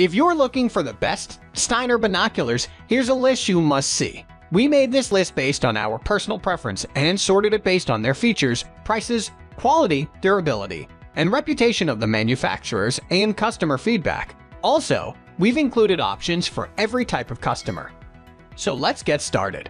If you're looking for the best Steiner binoculars, here's a list you must see. We made this list based on our personal preference and sorted it based on their features, prices, quality, durability, and reputation of the manufacturers and customer feedback. Also, we've included options for every type of customer. So let's get started.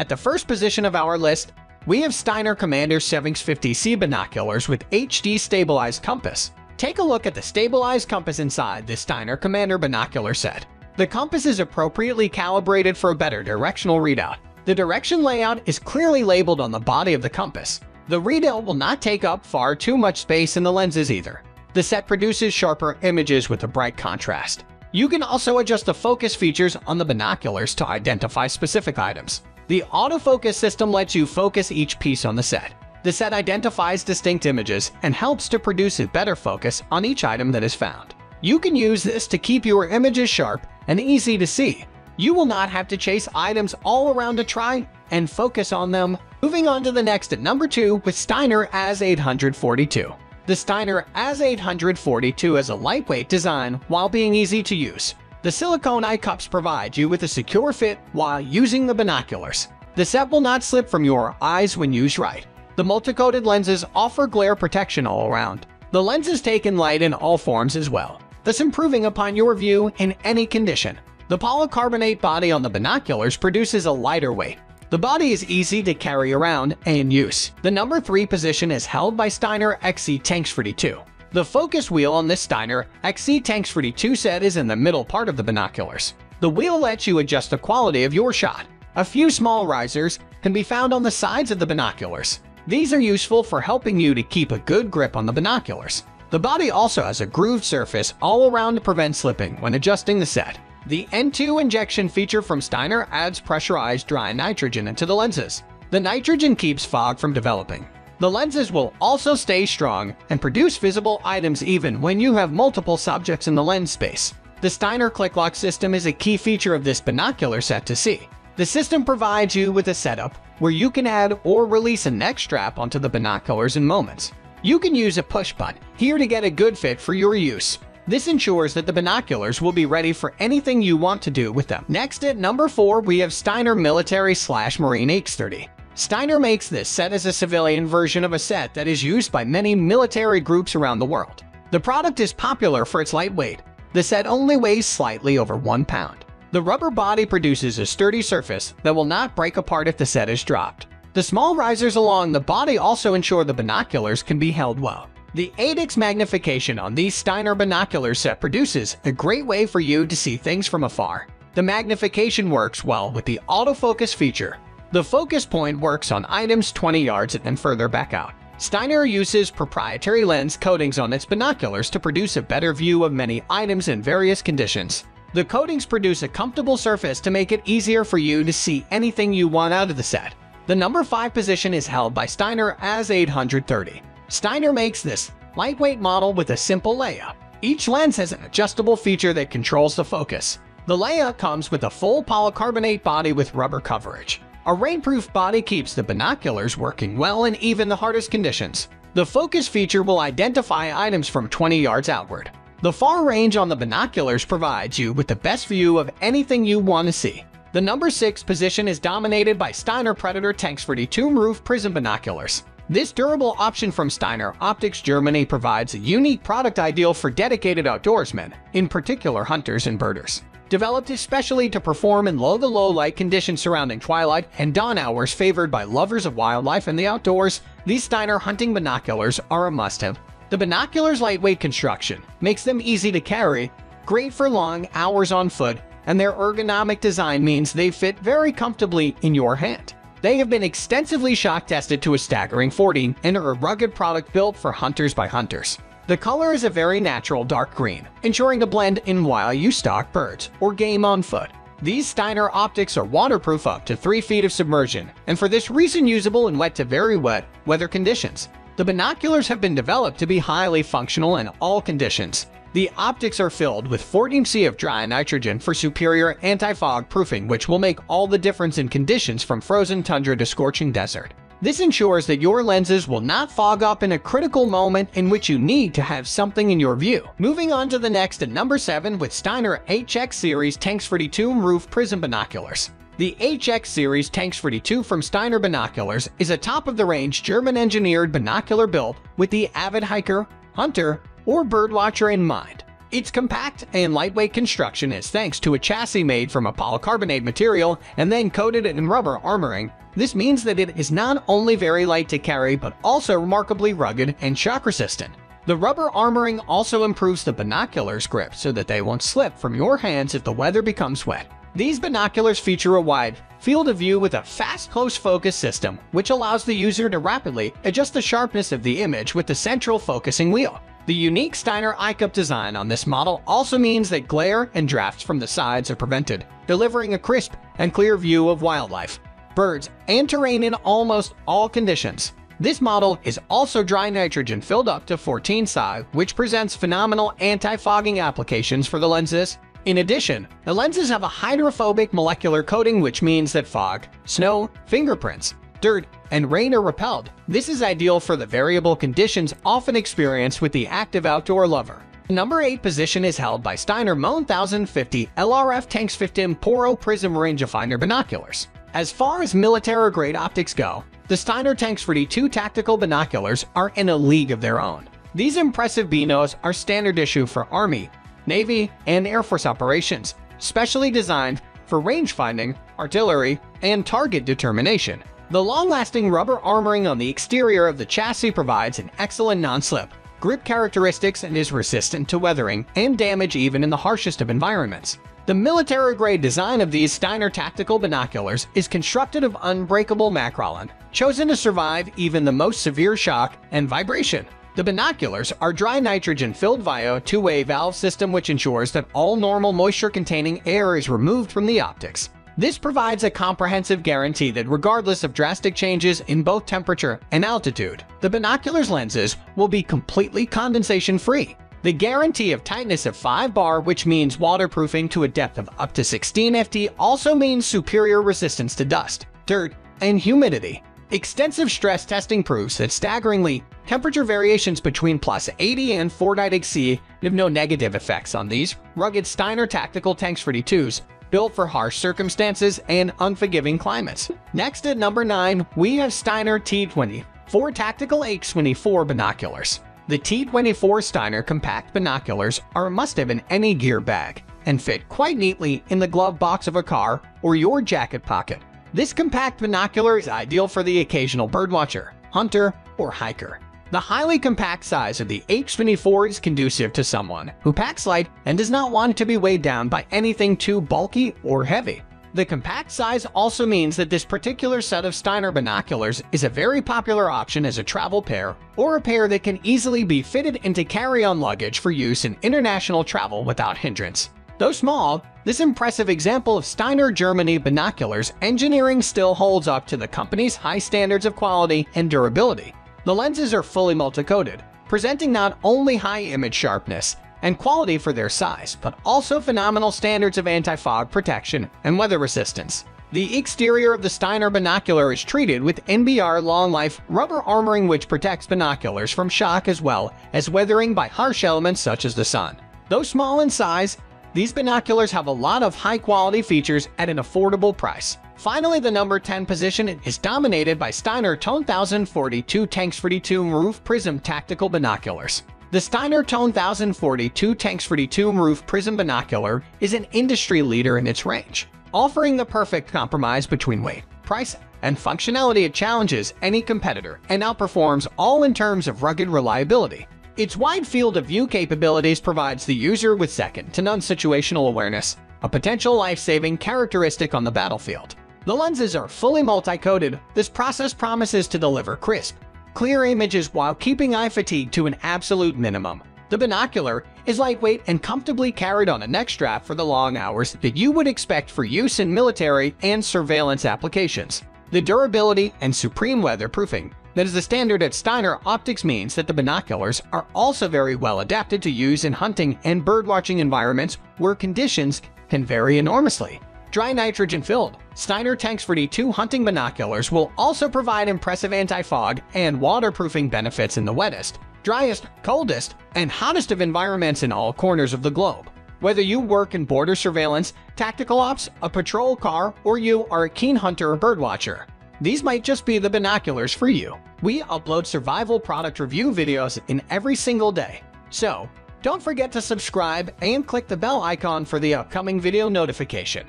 At the first position of our list, we have Steiner Commander 750C binoculars with HD stabilized compass. Take a look at the stabilized compass inside the Steiner Commander binocular set. The compass is appropriately calibrated for a better directional readout. The direction layout is clearly labeled on the body of the compass. The readout will not take up far too much space in the lenses either. The set produces sharper images with a bright contrast. You can also adjust the focus features on the binoculars to identify specific items. The autofocus system lets you focus each piece on the set. The set identifies distinct images and helps to produce a better focus on each item that is found. You can use this to keep your images sharp and easy to see. You will not have to chase items all around to try and focus on them. Moving on to the next at number 2 with Steiner AZ842. The Steiner AZ842 is a lightweight design while being easy to use. The silicone eye cups provide you with a secure fit while using the binoculars. The set will not slip from your eyes when used right. The multi-coated lenses offer glare protection all around. The lenses take in light in all forms as well, thus improving upon your view in any condition. The polycarbonate body on the binoculars produces a lighter weight. The body is easy to carry around and use. The number 3 position is held by Steiner XC 10x42. The focus wheel on this Steiner XC 10x42 set is in the middle part of the binoculars. The wheel lets you adjust the quality of your shot. A few small risers can be found on the sides of the binoculars. These are useful for helping you to keep a good grip on the binoculars. The body also has a grooved surface all around to prevent slipping when adjusting the set. The N2 injection feature from Steiner adds pressurized dry nitrogen into the lenses. The nitrogen keeps fog from developing. The lenses will also stay strong and produce visible items even when you have multiple subjects in the lens space. The Steiner ClicLoc system is a key feature of this binocular set to see. The system provides you with a setup where you can add or release a neck strap onto the binoculars in moments. You can use a push button here to get a good fit for your use. This ensures that the binoculars will be ready for anything you want to do with them. Next at number 4 we have Steiner Military slash Marine X30. Steiner makes this set as a civilian version of a set that is used by many military groups around the world. The product is popular for its lightweight. The set only weighs slightly over 1 pound. The rubber body produces a sturdy surface that will not break apart if the set is dropped. The small risers along the body also ensure the binoculars can be held well. The 8x magnification on these Steiner binocular set produces a great way for you to see things from afar. The magnification works well with the autofocus feature, the focus point works on items 20 yards and then further back out. Steiner uses proprietary lens coatings on its binoculars to produce a better view of many items in various conditions. The coatings produce a comfortable surface to make it easier for you to see anything you want out of the set. The number 5 position is held by Steiner AZ830. Steiner makes this lightweight model with a simple layup. Each lens has an adjustable feature that controls the focus. The layup comes with a full polycarbonate body with rubber coverage. A rainproof body keeps the binoculars working well in even the hardest conditions. The focus feature will identify items from 20 yards outward. The far range on the binoculars provides you with the best view of anything you want to see. The number 6 position is dominated by Steiner Predator 10x42 Roof Prism Binoculars. This durable option from Steiner Optics Germany provides a unique product ideal for dedicated outdoorsmen, in particular hunters and birders. Developed especially to perform in low-to-low light conditions surrounding twilight and dawn hours favored by lovers of wildlife and the outdoors, these Steiner hunting binoculars are a must-have. The binoculars' lightweight construction makes them easy to carry, great for long hours on foot, and their ergonomic design means they fit very comfortably in your hand. They have been extensively shock tested to a staggering 40 and are a rugged product built for hunters by hunters. The color is a very natural dark green, ensuring to blend in while you stalk birds or game on foot. These Steiner optics are waterproof up to 3 feet of submersion, and for this reason usable in wet to very wet weather conditions. The binoculars have been developed to be highly functional in all conditions. The optics are filled with 14C of dry nitrogen for superior anti-fog proofing which will make all the difference in conditions from frozen tundra to scorching desert. This ensures that your lenses will not fog up in a critical moment in which you need to have something in your view. Moving on to the next at number 7 with Steiner HX Series 10x42 Roof Prism Binoculars. The HX Series 10x42 from Steiner Binoculars is a top-of-the-range German-engineered binocular built with the avid hiker, hunter, or birdwatcher in mind. Its compact and lightweight construction is thanks to a chassis made from a polycarbonate material and then coated in rubber armoring this means that it is not only very light to carry, but also remarkably rugged and shock resistant. The rubber armoring also improves the binoculars grip so that they won't slip from your hands if the weather becomes wet. These binoculars feature a wide field of view with a fast close focus system, which allows the user to rapidly adjust the sharpness of the image with the central focusing wheel. The unique Steiner eye-cup design on this model also means that glare and drafts from the sides are prevented, delivering a crisp and clear view of wildlife birds, and terrain in almost all conditions. This model is also dry nitrogen filled up to 14 psi, which presents phenomenal anti-fogging applications for the lenses. In addition, the lenses have a hydrophobic molecular coating which means that fog, snow, fingerprints, dirt, and rain are repelled. This is ideal for the variable conditions often experienced with the active outdoor lover. Number 8 position is held by Steiner M1050 LRF Tanks 15 Porro Prism Rangefinder Binoculars. As far as military-grade optics go, the Steiner 10x42 tactical binoculars are in a league of their own. These impressive binos are standard issue for Army, Navy, and Air Force operations, specially designed for range finding, artillery, and target determination. The long-lasting rubber armoring on the exterior of the chassis provides an excellent non-slip grip characteristics and is resistant to weathering and damage even in the harshest of environments. The military-grade design of these Steiner tactical binoculars is constructed of unbreakable Makrolon, chosen to survive even the most severe shock and vibration. The binoculars are dry nitrogen filled via a two-way valve system which ensures that all normal moisture-containing air is removed from the optics. This provides a comprehensive guarantee that regardless of drastic changes in both temperature and altitude, the binoculars lenses will be completely condensation-free. The guarantee of tightness of 5 bar, which means waterproofing to a depth of up to 16 FT, also means superior resistance to dust, dirt, and humidity. Extensive stress testing proves that staggeringly, temperature variations between plus 80 and 490 C have no negative effects on these rugged Steiner Tactical 10x42s, built for harsh circumstances and unforgiving climates. Next at number 9, we have Steiner T20 4 Tactical 8x24 Binoculars. The T24 Steiner compact binoculars are a must-have in any gear bag and fit quite neatly in the glove box of a car or your jacket pocket. This compact binocular is ideal for the occasional birdwatcher, hunter, or hiker. The highly compact size of the 8x24 is conducive to someone who packs light and does not want to be weighed down by anything too bulky or heavy. The compact size also means that this particular set of Steiner binoculars is a very popular option as a travel pair or a pair that can easily be fitted into carry-on luggage for use in international travel without hindrance. Though small, this impressive example of Steiner Germany binoculars engineering still holds up to the company's high standards of quality and durability. The lenses are fully multi-coated, presenting not only high image sharpness, and quality for their size, but also phenomenal standards of anti-fog protection and weather resistance. The exterior of the Steiner binocular is treated with NBR Long Life rubber armoring which protects binoculars from shock as well as weathering by harsh elements such as the sun. Though small in size, these binoculars have a lot of high-quality features at an affordable price. Finally, the number 10 position is dominated by Steiner Tone 1042 10x42 Roof Prism Tactical Binoculars. The Steiner Tone 1042 10x42 Roof Prism Binocular is an industry leader in its range, offering the perfect compromise between weight, price, and functionality it challenges any competitor and outperforms all in terms of rugged reliability. Its wide field of view capabilities provides the user with second-to-none situational awareness, a potential life-saving characteristic on the battlefield. The lenses are fully multi-coated. This process promises to deliver crisp, clear images while keeping eye fatigue to an absolute minimum. The binocular is lightweight and comfortably carried on a neck strap for the long hours that you would expect for use in military and surveillance applications. The durability and supreme weatherproofing that is the standard at Steiner Optics means that the binoculars are also very well adapted to use in hunting and birdwatching environments where conditions can vary enormously. Dry nitrogen-filled, Steiner 10x42 hunting binoculars will also provide impressive anti-fog and waterproofing benefits in the wettest, driest, coldest, and hottest of environments in all corners of the globe. Whether you work in border surveillance, tactical ops, a patrol car, or you are a keen hunter or birdwatcher, these might just be the binoculars for you. We upload survival product review videos in every single day. So, don't forget to subscribe and click the bell icon for the upcoming video notification.